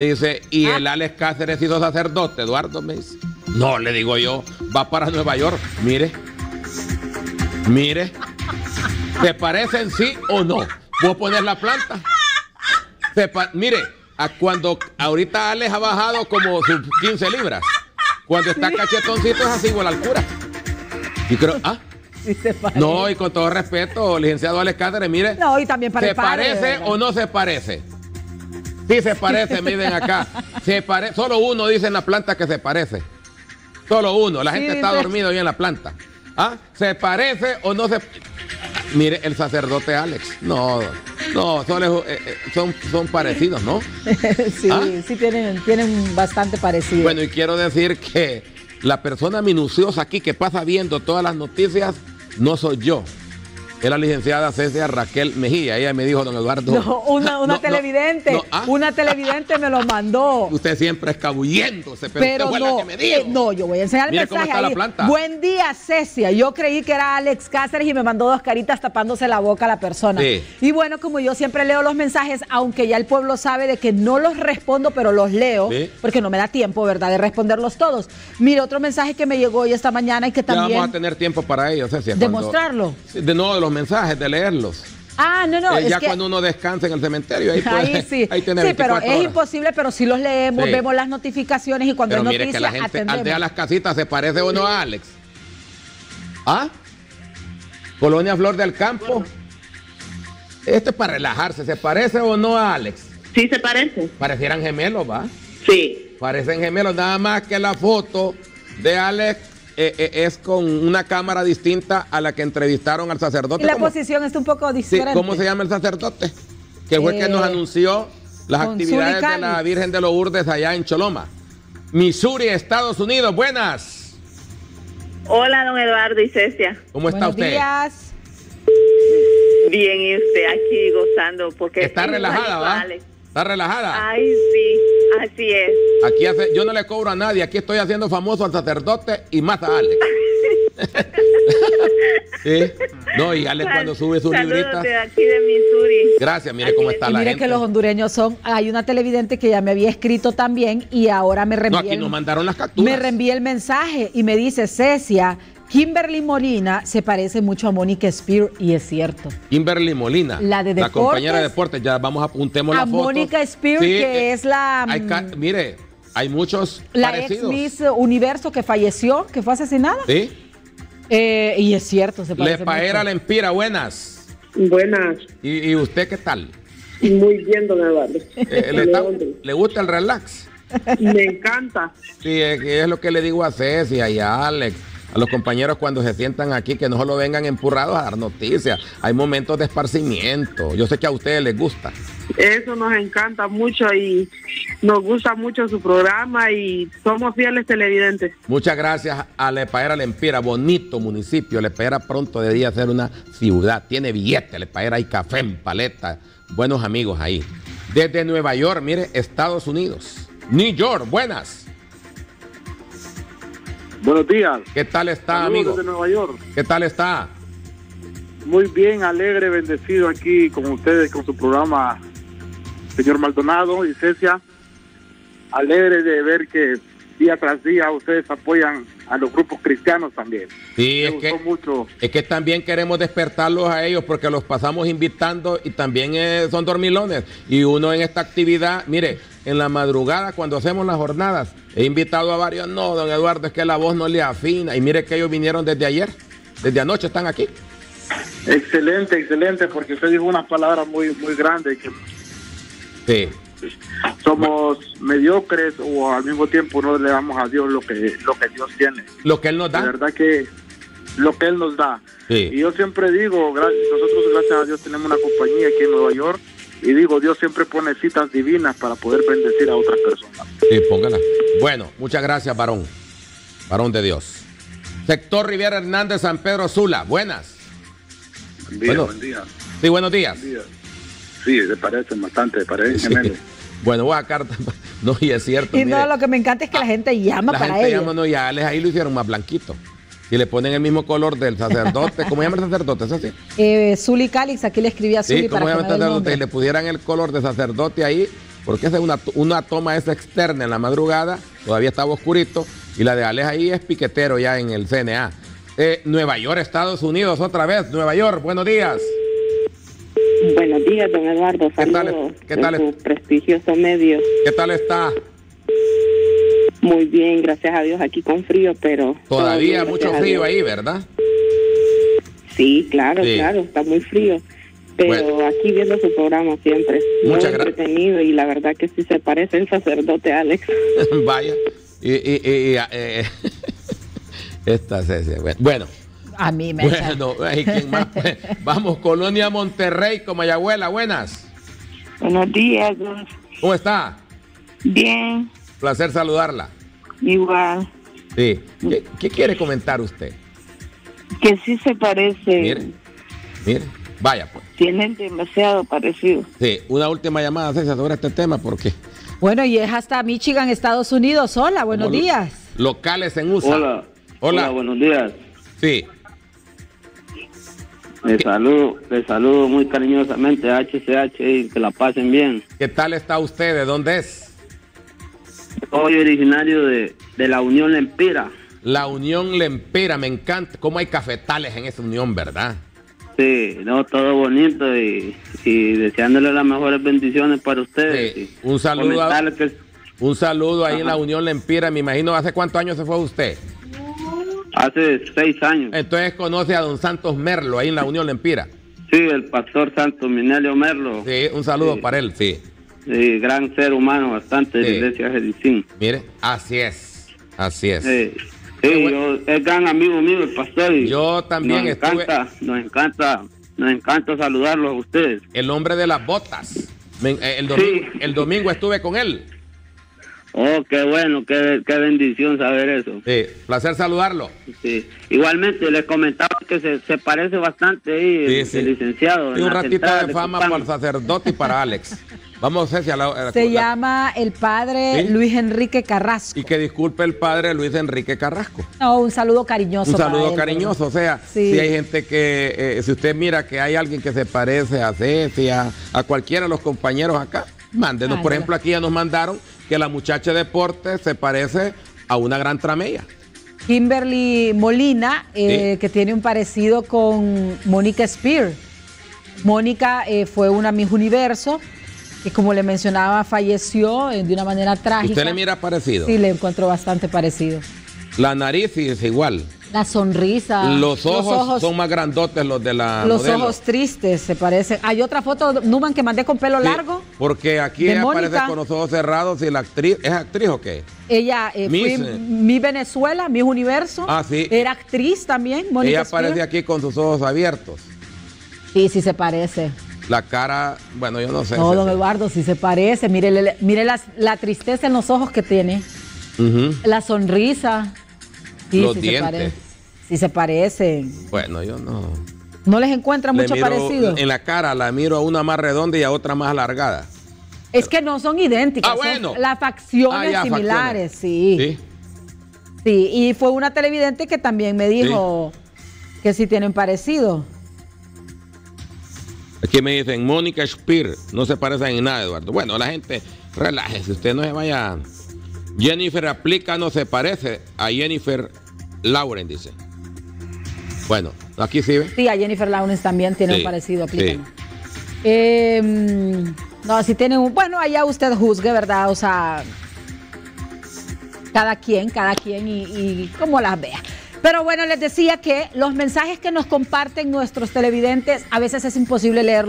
Dice, y el Alex Cáceres hizo sacerdote, Eduardo me dice. No, le digo yo, va para Nueva York. Mire, mire, ¿se parecen sí o no? ¿Puedo poner la planta? Mire, a cuando ahorita Alex ha bajado como sus 15 libras. Cuando está cachetoncito es así igual al cura. Y creo, ah, Sí se parece. no, y con todo respeto, licenciado Alex Cáceres, mire. No, y también para ¿Se el padre, parece o no se parece? Sí se parece, miren acá. Se pare- Solo uno dice en la planta que se parece. Solo uno. La Sí, gente está dormida hoy en la planta. ¿Ah? ¿Se parece o no se Mire, el sacerdote Alex. No, no, son, eh, eh, son, son parecidos, ¿no? sí, ¿Ah? sí tienen, tienen bastante parecido. Bueno, y quiero decir que la persona minuciosa aquí que pasa viendo todas las noticias no soy yo. Es la licenciada Cecia Raquel Mejía. Ella me dijo, don Eduardo. No, una, una no, televidente, no, ah. una televidente me lo mandó. Usted siempre escabulléndose, pero, Pero usted fue la no, que me dijo. eh, no, yo voy a enseñar el cómo mensaje está la ahí. planta. Buen día, Cecia. Yo creí que era Alex Cáceres y me mandó dos caritas tapándose la boca a la persona. Sí. Y bueno, como yo siempre leo los mensajes, aunque ya el pueblo sabe de que no los respondo, pero los leo, Sí. porque no me da tiempo, ¿verdad?, de responderlos todos. Mire, otro mensaje que me llegó hoy esta mañana y que Ya también... vamos a tener tiempo para ello, Cecia. ¿Demostrarlo? De no, de los mensajes, de leerlos. Ah, no, no, Eh, es ya que... cuando uno descansa en el cementerio, ahí, Ahí puede, sí, ahí tiene sí, pero 24 es horas. imposible, pero si los leemos, Sí. vemos las notificaciones y cuando Pero hay mire que la gente atendemos. aldea las casitas se parece o no a Alex. ¿Ah? Colonia Flor del Campo. Este es para relajarse, ¿se parece o no a Alex? Sí se parece. Parecieran gemelos, ¿va? Sí. Parecen gemelos, nada más que la foto de Alex eh, eh, es con una cámara distinta a la que entrevistaron al sacerdote. Y la ¿Cómo- posición está un poco sí, diferente. ¿Cómo se llama el sacerdote? Que fue el que Eh, nos anunció las actividades de la. Virgen de los Urdes allá en Choloma. Missouri, Estados Unidos. Buenas. Hola, don Eduardo y Cecia. ¿Cómo está Buenos usted? días. Bien, y usted aquí gozando porque Está es relajada, ¿va? Está relajada. Ay, sí, así es. Aquí hace, yo no le cobro a nadie, aquí estoy haciendo famoso al sacerdote y más a Alex. sí. No, y Alex cuando sube su Saludos librita. de aquí de Missouri. Gracias, mire cómo está la mire gente. que los hondureños son. Hay una televidente que ya me había escrito también y ahora me No, reenvía, aquí el, nos mandaron las capturas. me reenvía el mensaje y me dice: Cecia, Kimberly Molina se parece mucho a Mónica Spear y es cierto. Kimberly Molina. La de La compañera de deportes. deportes. Ya vamos a apuntemos A la foto. Mónica Spear, que es la, hay mm, mire, hay muchos La ex. Miss Universo que falleció, que fue asesinada. ¿Sí? Eh, y es cierto, se parece Le paera mucho. la empira, buenas. Buenas, ¿Y, y usted qué tal? muy bien, don Eduardo. Eh, ¿le, está- le gusta el relax? Me encanta. Sí, es, es lo que le digo a Cecia y a Alex, a los compañeros cuando se sientan aquí, que no solo vengan empurrados a dar noticias. Hay momentos de esparcimiento. Yo sé que a ustedes les gusta. Eso nos encanta mucho y nos gusta mucho su programa y somos fieles televidentes. Muchas gracias a Lepaera Lempira, bonito municipio. Lepaera pronto debería ser una ciudad. Tiene billete, Lepaera hay café en paleta. Buenos amigos ahí. Desde Nueva York, mire, Estados Unidos. New York, buenas. Buenos días. ¿Qué tal está, Saludos amigo? desde Nueva York. ¿Qué tal está? Muy bien, alegre, bendecido aquí con ustedes, con su programa, señor Maldonado y Cecia. Alegre de ver que día tras día ustedes apoyan a los grupos cristianos también. Sí, Me es gustó que, mucho. es que también queremos despertarlos a ellos porque los pasamos invitando y también eh, son dormilones. Y uno en esta actividad, mire, en la madrugada cuando hacemos las jornadas, he invitado a varios. No, don Eduardo, es que la voz no le afina. Y mire que ellos vinieron desde ayer, desde anoche están aquí. Excelente, excelente, porque usted dijo unas palabras muy, muy grandes, que Sí. somos mediocres o al mismo tiempo no le damos a Dios lo que, lo que Dios tiene. Lo que él nos da. verdad que lo que Él nos da. Sí. Y yo siempre digo, gra- nosotros gracias a Dios tenemos una compañía aquí en Nueva York y digo, Dios siempre pone citas divinas para poder bendecir a otras personas. Sí, póngala. Bueno, muchas gracias, varón. Varón de Dios. Sector Riviera Hernández, San Pedro Sula. Buenas. Buen día, Bueno. buen día. Sí, buenos días. Buen día. Sí, se parecen bastante, parecen Sí. gemelos. Bueno, voy a carta. No, y es cierto. Y no, lo que me encanta es que la gente llama La para gente ello. llama, no, y a Alex ahí lo hicieron más blanquito. Y le ponen el mismo color del sacerdote. ¿Cómo llama el sacerdote? ¿Es así? Eh, Zuli Calix, aquí le escribí a Zuli Sí, ¿cómo para llama que el sacerdote? Y le pusieran el color de sacerdote ahí, porque esa es una, una toma esa externa en la madrugada, todavía estaba oscurito, y la de Alex ahí es piquetero ya en el CNA. Eh, Nueva York, Estados Unidos, otra vez. Nueva York, buenos días. Buenos días, don Eduardo. ¿Qué tal- Saludos qué tal- su prestigioso medio. ¿Qué tal está? Muy bien, gracias a Dios, aquí con frío, pero... Todavía bien, mucho frío ahí, ¿verdad? Sí, claro, Sí. claro, está muy frío. Pero Bueno. aquí viendo su programa siempre. Muchas muy entretenido y la verdad que sí se parece el sacerdote Alex. Vaya. Y, y- y- y, eh, esta Cecia. Bueno, A mí me bueno, ¿y quién más? Vamos, Colonia Monterrey, Comayagüela, buenas. Buenos días, ¿Cómo está? bien, Placer saludarla. igual. Sí. ¿Qué, qué quiere comentar usted? Que sí se parece, Mire, mire. Vaya, pues. tienen demasiado parecido. Sí, una última llamada, Cecia, sobre este tema, porque Bueno, y es hasta Michigan, Estados Unidos. Hola, buenos días. locales en USA. Hola. Hola. buenos días. Sí. Les saludo, les saludo muy cariñosamente a HCH y que la pasen bien. ¿Qué tal está usted? ¿De dónde es? Soy originario de, de la Unión Lempira. La Unión Lempera, me encanta. ¿Cómo hay cafetales en esa unión, verdad? Sí, no, todo bonito y, y deseándole las mejores bendiciones para ustedes. Sí, un saludo a- comentarles que Un saludo ahí en la. Unión Lempira. Me imagino, ¿hace cuántos años se fue usted? hace seis años, Entonces conoce a don Santos Merlo ahí en la Unión Lempira. sí, el pastor Santo Minelio Merlo, Sí, un saludo Sí. para él, sí. Sí, gran ser humano bastante de Sí. la iglesia Jericín. Mire, así es. Así es. Sí, sí, bueno. yo- es gran amigo mío el pastor. y Yo también nos estuve- encanta, nos encanta, nos encanta saludarlos a ustedes. El hombre de las botas. Eh, el, domingo, Sí. el domingo estuve con él. Oh, qué bueno, qué, qué bendición saber eso. Sí, placer saludarlo. Sí. Igualmente les comentaba que se, se parece bastante ahí el, Sí, el licenciado. Y un ratito de fama para el sacerdote y para Alex. Vamos, Ceci, a la, a la- Se la- llama el padre ¿Sí? Luis Enrique Carrasco. Y que disculpe el padre Luis Enrique Carrasco. No, un saludo cariñoso. Un para saludo él, cariñoso, o sea, Sí. si hay gente que, eh, si usted mira que hay alguien que se parece a Ceci, a, a cualquiera de los compañeros acá, mándenos. Por ejemplo, aquí ya nos mandaron que la muchacha de deporte se parece a una gran tramella. Kimberly Molina, eh, Sí. que tiene un parecido con Mónica Spear. Mónica eh, fue una Miss Universo, que como le mencionaba, falleció eh, de una manera trágica. ¿Usted le mira parecido? Sí, le encontró bastante parecido. La nariz sí es igual. La sonrisa. los, ojos son más grandotes los de la Los modelo. ojos tristes se parecen. Hay otra foto, Numan, que mandé con pelo Sí, largo. Porque aquí ella Mónica. aparece con los ojos cerrados y la actriz, ¿es actriz o qué? Ella eh, Miss, fue eh. mi Venezuela, Miss Universo. Ah, sí. Era actriz también, Mónica ella Spear. aparece aquí con sus ojos abiertos. Sí, sí se parece. La cara, bueno, yo no sé. No, don Eduardo, sí se parece. Mire, mire la, la tristeza en los ojos que tiene. La sonrisa. Sí, Los sí dientes. se parece. Sí se parecen. Bueno, yo no. ¿No les encuentra Le mucho miro parecido? En la cara la miro a una más redonda y a otra más alargada. Es que no son idénticas. Ah, son bueno. las facciones Ah, ya, similares, facciones. sí. sí. Y fue una televidente que también me dijo que sí tienen parecido. Aquí me dicen Mónica Spear, no se parecen en nada, Eduardo. Bueno, la gente, relájese, usted no se vaya. Jennifer Aplica no se parece a Jennifer Lauren, dice. Bueno, aquí sí ve. Sí, a Jennifer Lawrence también tiene Sí, un parecido, sí. Eh, mm, no, si tienen un. Bueno, allá usted juzgue, ¿verdad? O sea, cada quien, cada quien y, y como las vea. Pero bueno, les decía que los mensajes que nos comparten nuestros televidentes, a veces es imposible leerlos.